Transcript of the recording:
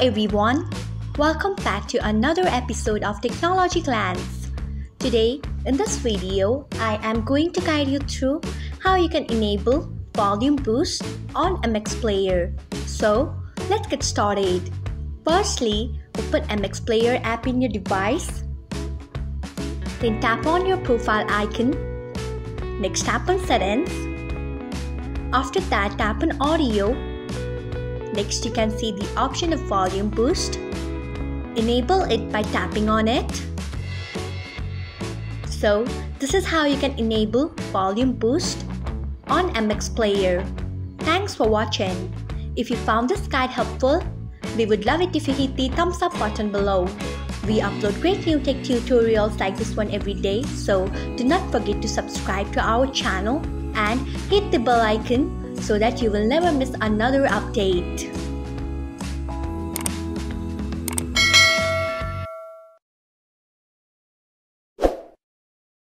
everyone, welcome back to another episode of Technology Glance. Today, in this video, I am going to guide you through how you can enable volume boost on MX Player. So, let's get started. Firstly, open MX Player app in your device. Then tap on your profile icon. Next tap on settings. After that, tap on audio Next, you can see the option of volume boost. Enable it by tapping on it. So, this is how you can enable volume boost on MX Player. Thanks for watching. If you found this guide helpful, we would love it if you hit the thumbs up button below. We upload great new tech tutorials like this one every day, so do not forget to subscribe to our channel and hit the bell icon so that you will never miss another update.